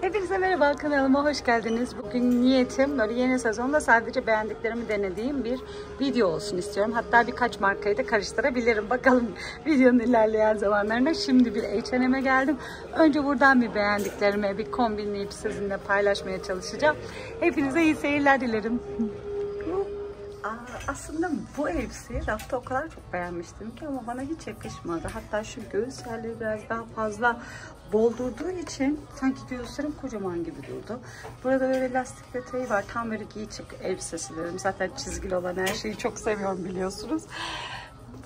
Hepinize merhaba kanalıma hoş geldiniz. Bugün niyetim böyle yeni sezonda sadece beğendiklerimi denediğim bir video olsun istiyorum. Hatta birkaç markayı da karıştırabilirim. Bakalım videonun ilerleyen zamanlarında. Şimdi bir H&M'e geldim. Önce buradan bir beğendiklerimi bir kombinleyip sizinle paylaşmaya çalışacağım. Hepinize iyi seyirler dilerim. Aslında bu elbiseyi rafta o kadar çok beğenmiştim ki ama bana hiç yakışmadı. Hatta şu göğüs yerleri biraz daha fazla bol durduğu için sanki göğüslerim kocaman gibi durdu. Burada böyle lastik detayı var. Tam böyle giy çık elbisesi dedim. Zaten çizgili olan her şeyi çok seviyorum biliyorsunuz.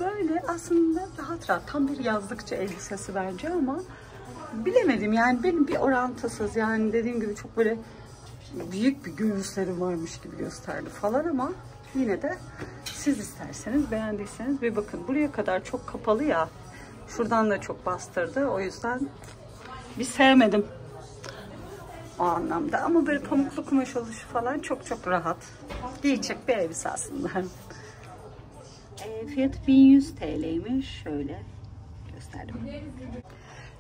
Böyle aslında rahat rahat tam bir yazlıkçı elbisesi bence ama bilemedim yani benim bir orantısız yani dediğim gibi çok böyle büyük bir göğüslerim varmış gibi gösterdi falan ama yine de siz isterseniz beğendiyseniz bir bakın buraya kadar çok kapalı ya şuradan da çok bastırdı o yüzden bir sevmedim o anlamda ama böyle pamuklu kumaş oluşu falan çok çok rahat giyecek bir elbise aslında e, fiyatı 1100 TL'ymiş şöyle gösterdim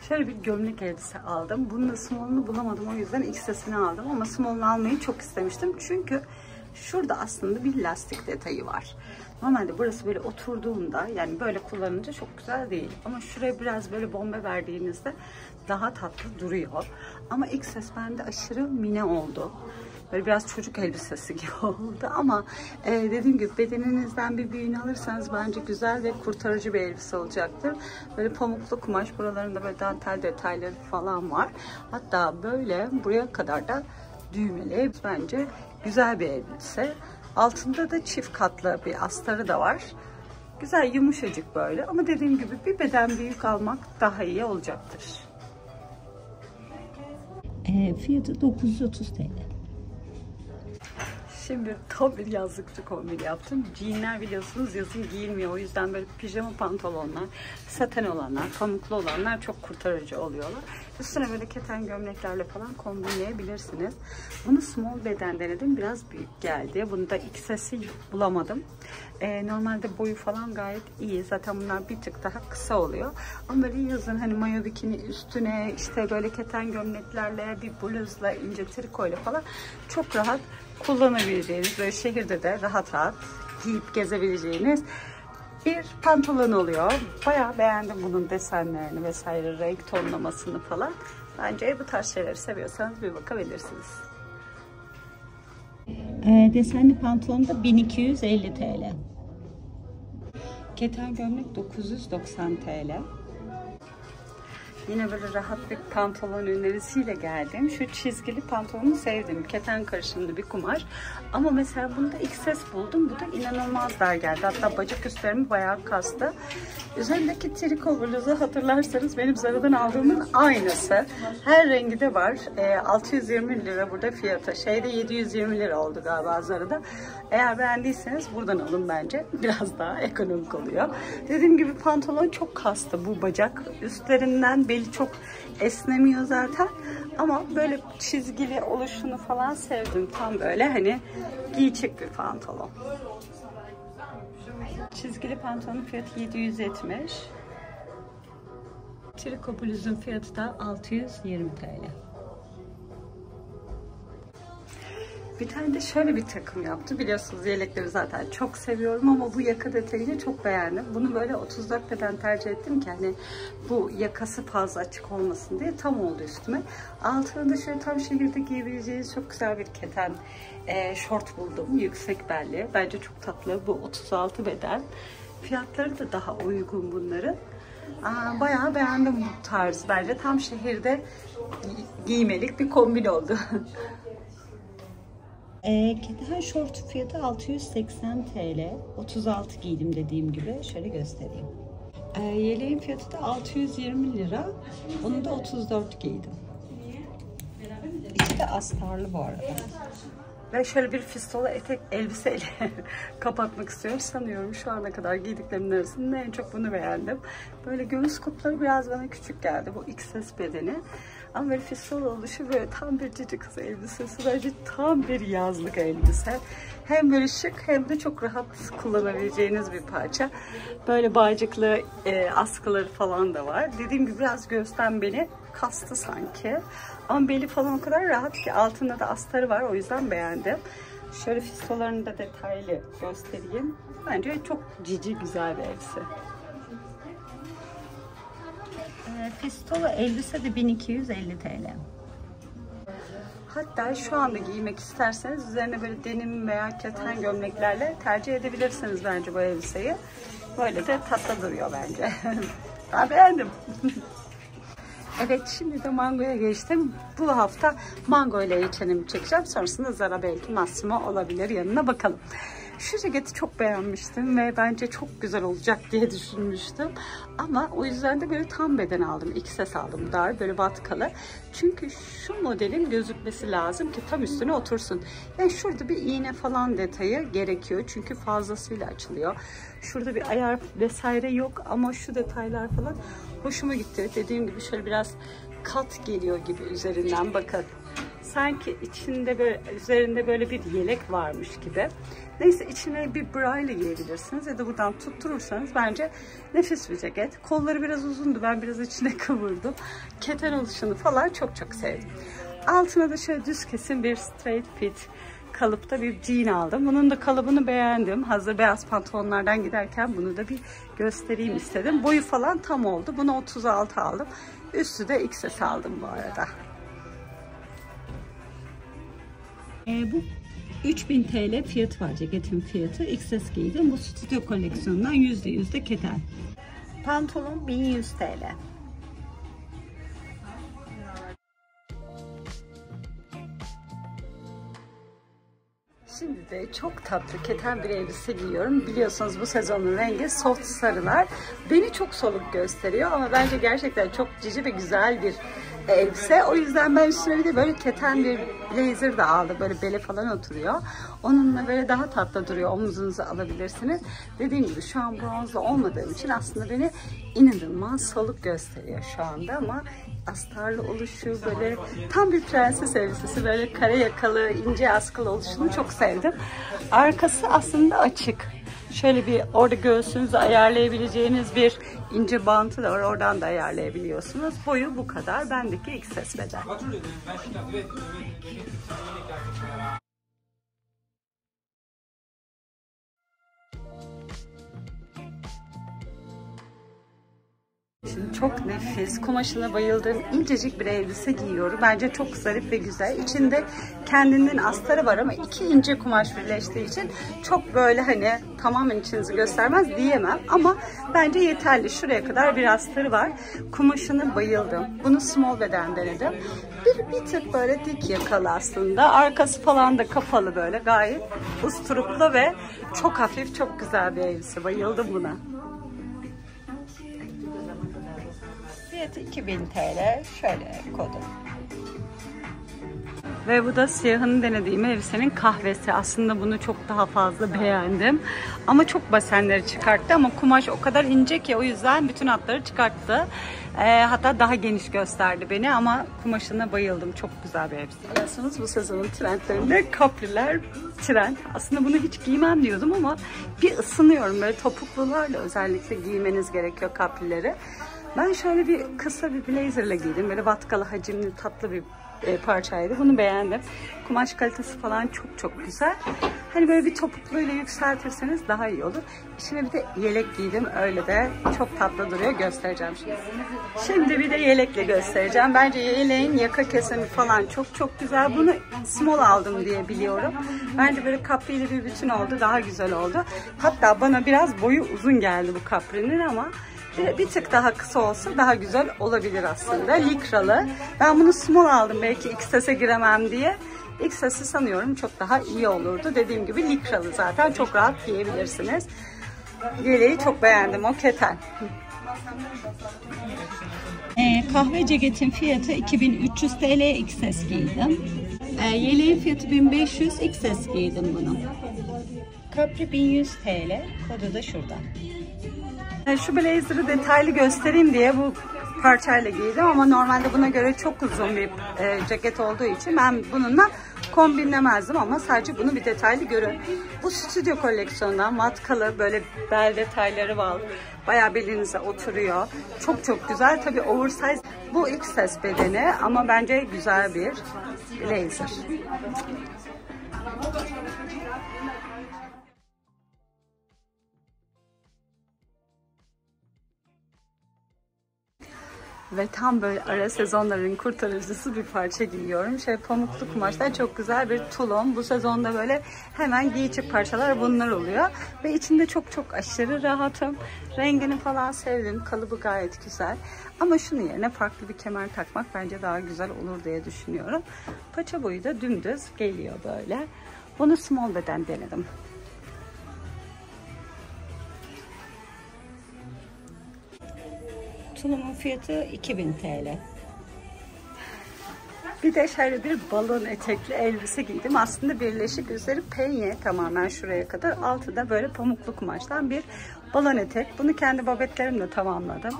Şöyle bir gömlek elbise aldım. Bunun da small'unu bulamadım. O yüzden XS'ini aldım. Ama small'unu almayı çok istemiştim. Çünkü şurada aslında bir lastik detayı var. Normalde burası böyle oturduğunda yani böyle kullanınca çok güzel değil. Ama şuraya biraz böyle bomba verdiğinizde daha tatlı duruyor. Ama XS bende aşırı mine oldu. Böyle biraz çocuk elbisesi gibi oldu ama e, dediğim gibi bedeninizden bir büyüğünü alırsanız bence güzel ve kurtarıcı bir elbise olacaktır. Böyle pamuklu kumaş buralarında böyle dantel detayları falan var. Hatta böyle buraya kadar da düğmeli bence güzel bir elbise. Altında da çift katlı bir astarı da var. Güzel yumuşacık böyle ama dediğim gibi bir beden büyük almak daha iyi olacaktır. E, fiyatı 930 TL. Şimdi tam bir yazlıkçı kombini yaptım. Jeanler biliyorsunuz yazın giyilmiyor. O yüzden böyle pijama pantolonlar, saten olanlar, pamuklu olanlar çok kurtarıcı oluyorlar. Üstüne böyle keten gömleklerle falan kombinleyebilirsiniz. Bunu small beden denedim. Biraz büyük geldi. Bunu da XS'i bulamadım. Ee, normalde boyu falan gayet iyi. Zaten bunlar bir tık daha kısa oluyor. Ama böyle yazın hani mayo bikini üstüne işte böyle keten gömleklerle bir bluzla ince trikoyla falan çok rahat kullanabileceğiniz böyle şehirde de rahat rahat giyip gezebileceğiniz bir pantolon oluyor. Bayağı beğendim bunun desenlerini vesaire, renk tonlamasını falan. Bence bu tarz şeyleri seviyorsanız bir bakabilirsiniz. E, desenli pantolon da 1250 TL. Keten gömlek 990 TL. Yine böyle rahat bir pantolon önerisiyle geldim. Şu çizgili pantolonu sevdim. Keten karışımlı bir kumaş. Ama mesela bunda XS buldum. Bu da inanılmaz dar geldi. Hatta bacak üstlerimi bayağı kastı. Üzerindeki triko bluzu hatırlarsanız benim Zara'dan aldığımın aynısı. Her rengi de var. E, 620 lira burada fiyatı. Şeyde 720 lira oldu galiba Zara'da. Eğer beğendiyseniz buradan alın bence. Biraz daha ekonomik oluyor. Dediğim gibi pantolon çok kastı bu bacak. Üstlerinden beli çok esnemiyor zaten. Ama böyle çizgili oluşunu falan sevdim. Tam böyle hani giyecek bir pantolon. Çizgili pantolonun fiyatı 770. Triko bluzun fiyatı da 620 TL. Bir tane de şöyle bir takım yaptım. Biliyorsunuz yelekleri zaten çok seviyorum ama bu yaka detayını çok beğendim. Bunu böyle 34 beden tercih ettim ki hani bu yakası fazla açık olmasın diye tam oldu üstüme. Altına da şöyle tam şehirde giyebileceğiniz çok güzel bir keten e, şort buldum. Yüksek belli. Bence çok tatlı. Bu 36 beden. Fiyatları da daha uygun bunların. Aa, bayağı beğendim bu tarz. Bence tam şehirde gi- giymelik bir kombin oldu. E, keten şort fiyatı 680 TL. 36 giydim dediğim gibi. Şöyle göstereyim. E, yeleğin fiyatı da 620 lira. Bunu da 34 giydim. İçi de astarlı bu arada. Ve şöyle bir fistola etek elbiseyle kapatmak istiyorum. Sanıyorum şu ana kadar giydiklerimin arasında en çok bunu beğendim. Böyle göğüs kupları biraz bana küçük geldi. Bu XS bedeni. Ama böyle fistola oluşu böyle tam bir cici kız elbisesi. Bence tam bir yazlık elbise. Hem böyle şık hem de çok rahat kullanabileceğiniz bir parça. Böyle bağcıklı e, askıları falan da var. Dediğim gibi biraz göğüsten beni kastı sanki. Ama beli falan o kadar rahat ki altında da astarı var. O yüzden beğendim. Şöyle fistolarını da detaylı göstereyim. Bence çok cici güzel bir elbise. Fistolo elbise de 1250 TL. Hatta şu anda giymek isterseniz üzerine böyle denim veya keten gömleklerle tercih edebilirsiniz bence bu elbiseyi. Böyle de tatlı duruyor bence. ben beğendim. evet şimdi de Mango'ya geçtim. Bu hafta Mango ile H&M çekeceğim. Sonrasında Zara belki Massimo olabilir. Yanına bakalım. Şu ceketi çok beğenmiştim ve bence çok güzel olacak diye düşünmüştüm. Ama o yüzden de böyle tam beden aldım. XS aldım dar böyle vatkalı. Çünkü şu modelin gözükmesi lazım ki tam üstüne otursun. Yani şurada bir iğne falan detayı gerekiyor. Çünkü fazlasıyla açılıyor. Şurada bir ayar vesaire yok ama şu detaylar falan hoşuma gitti. Dediğim gibi şöyle biraz kat geliyor gibi üzerinden bakın sanki içinde böyle üzerinde böyle bir yelek varmış gibi. Neyse içine bir bra ile giyebilirsiniz ya da buradan tutturursanız bence nefis bir ceket. Kolları biraz uzundu ben biraz içine kıvırdım. Keten oluşunu falan çok çok sevdim. Altına da şöyle düz kesim bir straight fit kalıpta bir jean aldım. Bunun da kalıbını beğendim. Hazır beyaz pantolonlardan giderken bunu da bir göstereyim istedim. Boyu falan tam oldu. Bunu 36 aldım. Üstü de XS aldım bu arada. E, bu 3000 TL fiyat var ceketin fiyatı. XS giydim. Bu stüdyo koleksiyonundan %100 de keten. Pantolon 1100 TL. Şimdi de çok tatlı keten bir elbise giyiyorum. Biliyorsunuz bu sezonun rengi soft sarılar. Beni çok soluk gösteriyor ama bence gerçekten çok cici ve güzel bir elbise. O yüzden ben üstüne bir de böyle keten bir blazer da aldım. Böyle bele falan oturuyor. Onunla böyle daha tatlı duruyor. Omuzunuzu alabilirsiniz. Dediğim gibi şu an bronzda olmadığım için aslında beni inanılmaz soluk gösteriyor şu anda ama astarlı oluşu böyle tam bir prenses elbisesi böyle kare yakalı ince askılı oluşunu çok sevdim. Arkası aslında açık. Şöyle bir orada göğsünüzü ayarlayabileceğiniz bir ince bantı da var. Oradan da ayarlayabiliyorsunuz. Boyu bu kadar. Bendeki XS beden. Çok nefis, kumaşına bayıldığım incecik bir elbise giyiyorum. Bence çok zarif ve güzel. İçinde kendinin astarı var ama iki ince kumaş birleştiği için çok böyle hani tamamen içinizi göstermez diyemem. Ama bence yeterli. Şuraya kadar bir astarı var. Kumaşına bayıldım. Bunu small beden denedim. Bir, bir tık böyle dik yakalı aslında. Arkası falan da kapalı böyle gayet usturuplu ve çok hafif, çok güzel bir elbise. Bayıldım buna. Fiyatı 2000 TL. Şöyle kodu. Ve bu da siyahını denediğim elbisenin kahvesi. Aslında bunu çok daha fazla beğendim. Ama çok basenleri çıkarttı ama kumaş o kadar ince ki o yüzden bütün hatları çıkarttı. Ee, hatta daha geniş gösterdi beni ama kumaşına bayıldım. Çok güzel bir elbise. Biliyorsunuz bu sezonun trendlerinde kapriler trend. Aslında bunu hiç giymem diyordum ama bir ısınıyorum. Böyle topuklularla özellikle giymeniz gerekiyor kaprileri. Ben şöyle bir kısa bir blazerle giydim. Böyle vatkalı hacimli tatlı bir e, parçaydı. Bunu beğendim. Kumaş kalitesi falan çok çok güzel. Hani böyle bir topukluyla yükseltirseniz daha iyi olur. İçine bir de yelek giydim. Öyle de çok tatlı duruyor. Göstereceğim şimdi. Şimdi bir de yelekle göstereceğim. Bence yeleğin yaka kesimi falan çok çok güzel. Bunu small aldım diye biliyorum. Bence böyle kapriyle bir bütün oldu. Daha güzel oldu. Hatta bana biraz boyu uzun geldi bu kaprinin ama bir, bir tık daha kısa olsa daha güzel olabilir aslında. Likralı. Ben bunu small aldım belki XS'e giremem diye. XS'i sanıyorum çok daha iyi olurdu. Dediğim gibi likralı zaten çok rahat giyebilirsiniz. Yeleği çok beğendim o keten. Ee, kahve ceketin fiyatı 2300 TL XS giydim. Ee, yeleğin fiyatı 1500 XS giydim bunu. Capri 1100 TL. Kodu da şurada. Şu blazer'ı detaylı göstereyim diye bu parçayla giydim ama normalde buna göre çok uzun bir e, ceket olduğu için ben bununla kombinlemezdim ama sadece bunu bir detaylı görün. Bu stüdyo koleksiyonundan matkalı böyle bel detayları var. Bayağı belinize oturuyor. Çok çok güzel. Tabii oversize bu ses bedeni ama bence güzel bir blazer. Ve tam böyle ara sezonların kurtarıcısı bir parça giyiyorum. Şey pamuklu kumaşlar çok güzel bir tulum. Bu sezonda böyle hemen giyecek parçalar bunlar oluyor. Ve içinde çok çok aşırı rahatım. Rengini falan sevdim. Kalıbı gayet güzel. Ama şunu yerine farklı bir kemer takmak bence daha güzel olur diye düşünüyorum. Paça boyu da dümdüz geliyor böyle. Bunu small beden denedim. Tulumun fiyatı 2000 TL. Bir de şöyle bir balon etekli elbise giydim. Aslında birleşik üzeri penye tamamen şuraya kadar. Altı da böyle pamuklu kumaştan bir balon etek. Bunu kendi babetlerimle tamamladım.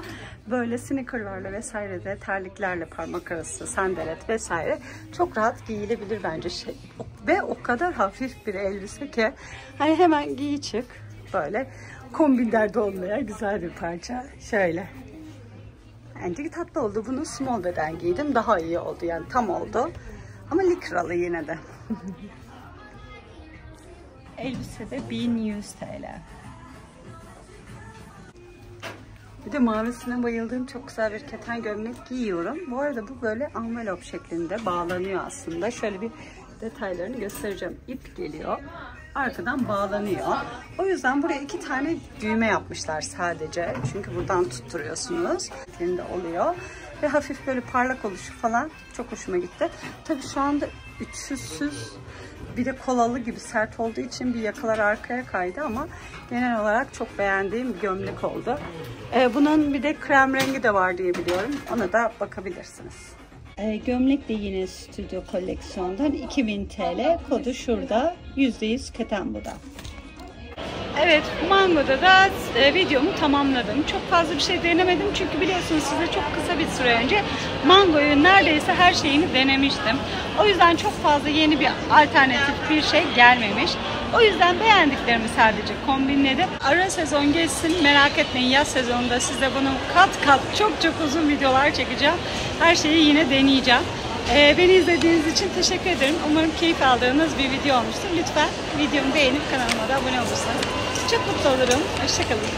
Böyle sneakerlarla vesaire de terliklerle parmak arası sandalet vesaire çok rahat giyilebilir bence şey. Ve o kadar hafif bir elbise ki hani hemen giy çık böyle kombinlerde olmayan güzel bir parça. Şöyle. Bence tatlı oldu. Bunu small beden giydim. Daha iyi oldu yani tam oldu. Ama likralı yine de. Elbise de 1100 TL. Bir de mavisine bayıldığım çok güzel bir keten gömlek giyiyorum. Bu arada bu böyle envelop şeklinde bağlanıyor aslında. Şöyle bir detaylarını göstereceğim. İp geliyor. Arkadan bağlanıyor. O yüzden buraya iki tane düğme yapmışlar sadece. Çünkü buradan tutturuyorsunuz. Elinde oluyor. Ve hafif böyle parlak oluşu falan çok hoşuma gitti. Tabii şu anda ütüsüz bir de kolalı gibi sert olduğu için bir yakalar arkaya kaydı ama genel olarak çok beğendiğim bir gömlek oldu. Ee, bunun bir de krem rengi de var diye biliyorum. Ona da bakabilirsiniz. E, gömlek de yine stüdyo koleksiyondan 2000 TL. Kodu şurada. %100 keten bu da. Evet, Mango'da da e, videomu tamamladım. Çok fazla bir şey denemedim çünkü biliyorsunuz size çok kısa bir süre önce Mango'yu neredeyse her şeyini denemiştim. O yüzden çok fazla yeni bir alternatif bir şey gelmemiş. O yüzden beğendiklerimi sadece kombinledim. Ara sezon geçsin merak etmeyin yaz sezonunda size bunu kat kat çok çok uzun videolar çekeceğim. Her şeyi yine deneyeceğim. Ee, beni izlediğiniz için teşekkür ederim. Umarım keyif aldığınız bir video olmuştur. Lütfen videomu beğenip kanalıma da abone olursanız çok mutlu olurum. Hoşçakalın.